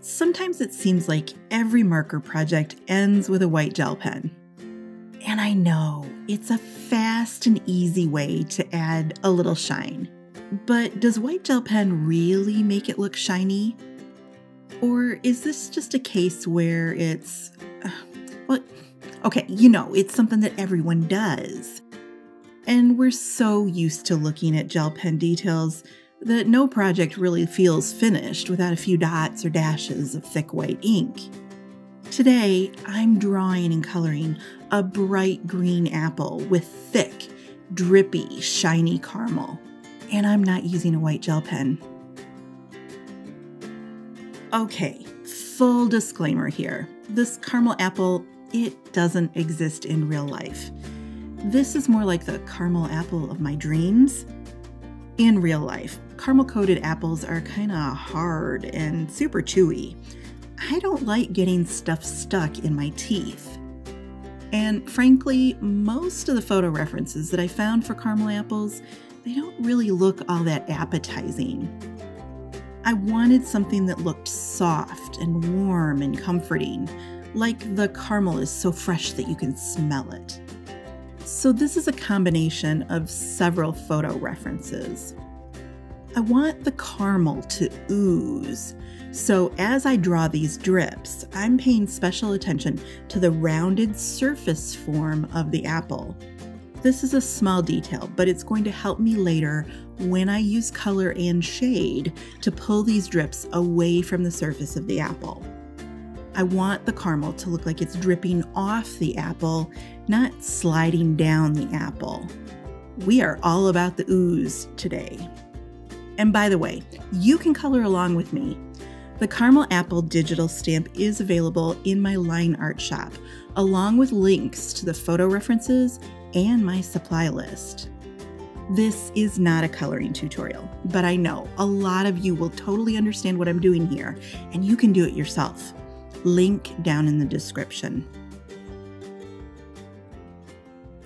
Sometimes it seems like every marker project ends with a white gel pen. And I know it's a fast and easy way to add a little shine. But does white gel pen really make it look shiny? Or is this just a case where it's, uh, well, okay, you know, it's something that everyone does. And we're so used to looking at gel pen details that no project really feels finished without a few dots or dashes of thick white ink. Today, I'm drawing and coloring a bright green apple with thick, drippy, shiny caramel. And I'm not using a white gel pen. Okay, full disclaimer here. This caramel apple, it doesn't exist in real life. This is more like the caramel apple of my dreams. In real life, caramel coated apples are kind of hard and super chewy. I don't like getting stuff stuck in my teeth. And frankly, most of the photo references that I found for caramel apples, they don't really look all that appetizing. I wanted something that looked soft and warm and comforting, like the caramel is so fresh that you can smell it. So this is a combination of several photo references. I want the caramel to ooze. So as I draw these drips, I'm paying special attention to the rounded surface form of the apple. This is a small detail, but it's going to help me later when I use color and shade to pull these drips away from the surface of the apple. I want the caramel to look like it's dripping off the apple, not sliding down the apple. We are all about the ooze today. And by the way, you can color along with me. The Caramel Apple digital stamp is available in my line art shop, along with links to the photo references and my supply list. This is not a coloring tutorial, but I know a lot of you will totally understand what I'm doing here, and you can do it yourself link down in the description.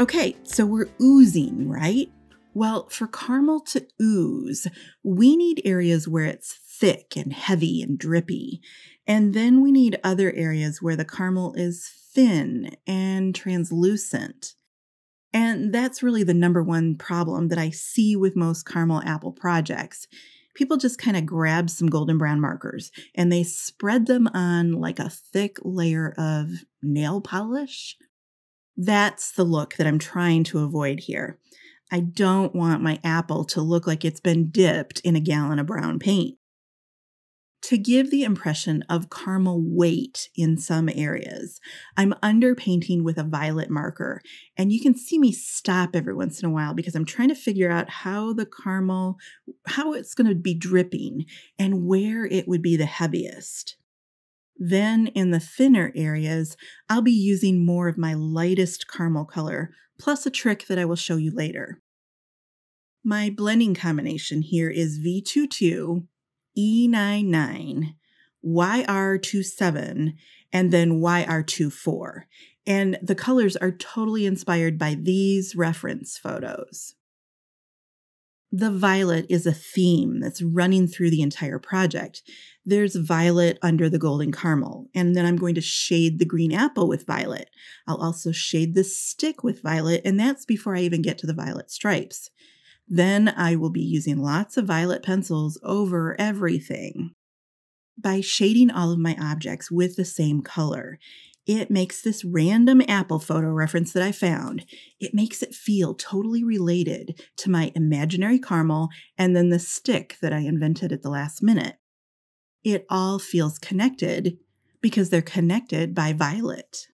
Okay, so we're oozing, right? Well, for caramel to ooze, we need areas where it's thick and heavy and drippy. And then we need other areas where the caramel is thin and translucent. And that's really the number one problem that I see with most caramel apple projects people just kind of grab some golden brown markers and they spread them on like a thick layer of nail polish. That's the look that I'm trying to avoid here. I don't want my apple to look like it's been dipped in a gallon of brown paint to give the impression of caramel weight in some areas. I'm underpainting with a violet marker, and you can see me stop every once in a while because I'm trying to figure out how the caramel, how it's going to be dripping and where it would be the heaviest. Then in the thinner areas, I'll be using more of my lightest caramel color, plus a trick that I will show you later. My blending combination here is V22 E99, YR27, and then YR24. And the colors are totally inspired by these reference photos. The violet is a theme that's running through the entire project. There's violet under the golden caramel, and then I'm going to shade the green apple with violet. I'll also shade the stick with violet, and that's before I even get to the violet stripes. Then I will be using lots of violet pencils over everything. By shading all of my objects with the same color, it makes this random apple photo reference that I found, it makes it feel totally related to my imaginary caramel and then the stick that I invented at the last minute. It all feels connected because they're connected by violet.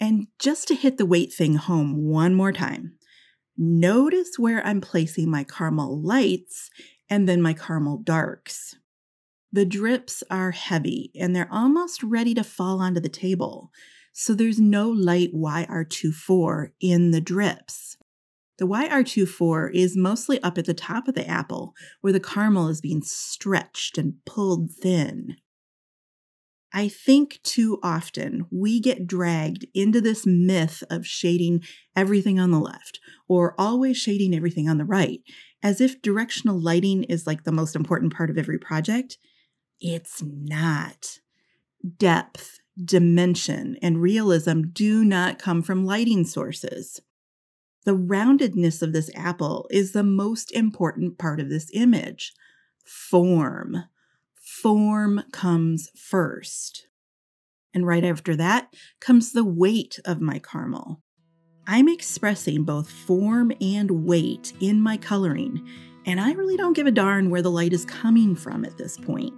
And just to hit the weight thing home one more time, Notice where I'm placing my caramel lights and then my caramel darks. The drips are heavy and they're almost ready to fall onto the table, so there's no light YR24 in the drips. The YR24 is mostly up at the top of the apple where the caramel is being stretched and pulled thin. I think too often we get dragged into this myth of shading everything on the left or always shading everything on the right, as if directional lighting is like the most important part of every project. It's not. Depth, dimension, and realism do not come from lighting sources. The roundedness of this apple is the most important part of this image. Form. Form comes first. And right after that comes the weight of my caramel. I'm expressing both form and weight in my coloring, and I really don't give a darn where the light is coming from at this point.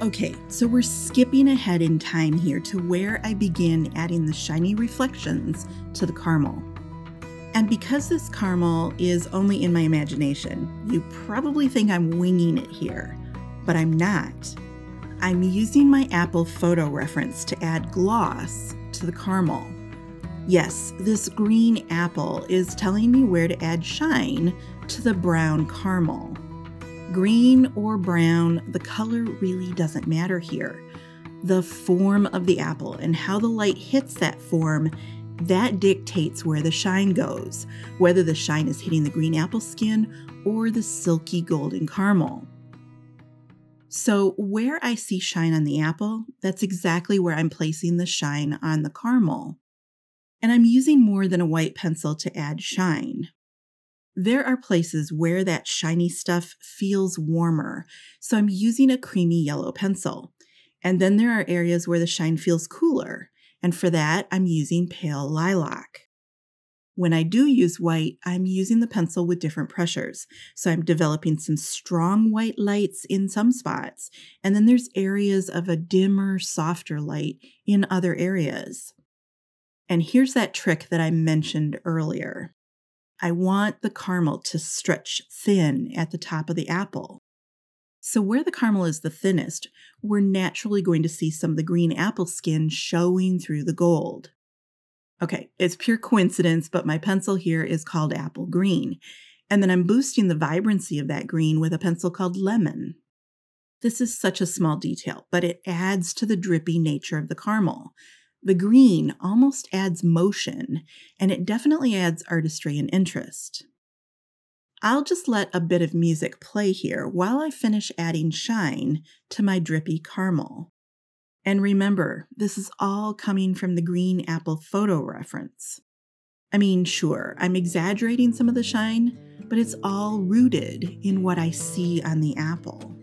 Okay, so we're skipping ahead in time here to where I begin adding the shiny reflections to the caramel. And because this caramel is only in my imagination, you probably think I'm winging it here, but I'm not. I'm using my Apple photo reference to add gloss to the caramel. Yes, this green apple is telling me where to add shine to the brown caramel. Green or brown, the color really doesn't matter here. The form of the apple and how the light hits that form, that dictates where the shine goes, whether the shine is hitting the green apple skin or the silky golden caramel. So, where I see shine on the apple, that's exactly where I'm placing the shine on the caramel. And I'm using more than a white pencil to add shine. There are places where that shiny stuff feels warmer, so I'm using a creamy yellow pencil. And then there are areas where the shine feels cooler, and for that, I'm using pale lilac. When I do use white, I'm using the pencil with different pressures. So I'm developing some strong white lights in some spots, and then there's areas of a dimmer, softer light in other areas. And here's that trick that I mentioned earlier. I want the caramel to stretch thin at the top of the apple. So, where the caramel is the thinnest, we're naturally going to see some of the green apple skin showing through the gold. Okay, it's pure coincidence, but my pencil here is called apple green. And then I'm boosting the vibrancy of that green with a pencil called lemon. This is such a small detail, but it adds to the drippy nature of the caramel. The green almost adds motion, and it definitely adds artistry and interest. I'll just let a bit of music play here while I finish adding shine to my drippy caramel. And remember, this is all coming from the green apple photo reference. I mean, sure, I'm exaggerating some of the shine, but it's all rooted in what I see on the apple.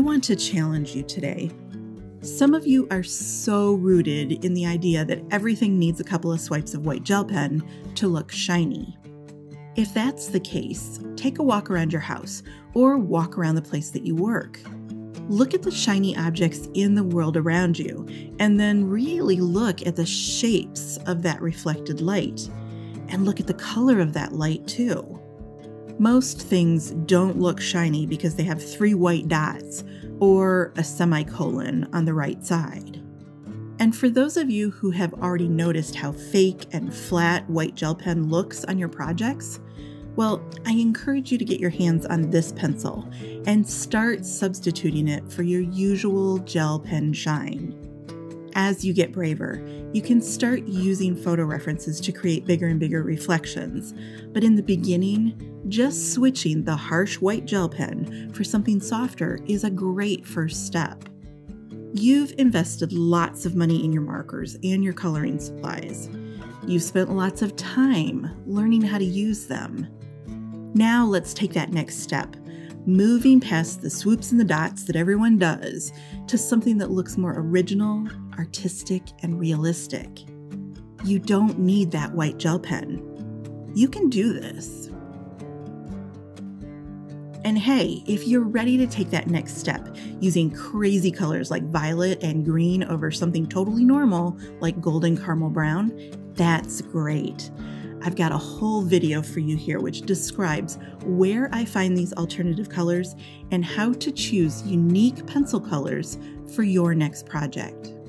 I want to challenge you today. Some of you are so rooted in the idea that everything needs a couple of swipes of white gel pen to look shiny. If that's the case, take a walk around your house or walk around the place that you work. Look at the shiny objects in the world around you, and then really look at the shapes of that reflected light. And look at the color of that light too. Most things don't look shiny because they have three white dots or a semicolon on the right side. And for those of you who have already noticed how fake and flat white gel pen looks on your projects, well, I encourage you to get your hands on this pencil and start substituting it for your usual gel pen shine. As you get braver, you can start using photo references to create bigger and bigger reflections, but in the beginning, just switching the harsh white gel pen for something softer is a great first step. You've invested lots of money in your markers and your coloring supplies. You've spent lots of time learning how to use them. Now let's take that next step, moving past the swoops and the dots that everyone does to something that looks more original, artistic, and realistic. You don't need that white gel pen. You can do this. And hey, if you're ready to take that next step using crazy colors like violet and green over something totally normal like golden caramel brown, that's great. I've got a whole video for you here which describes where I find these alternative colors and how to choose unique pencil colors for your next project.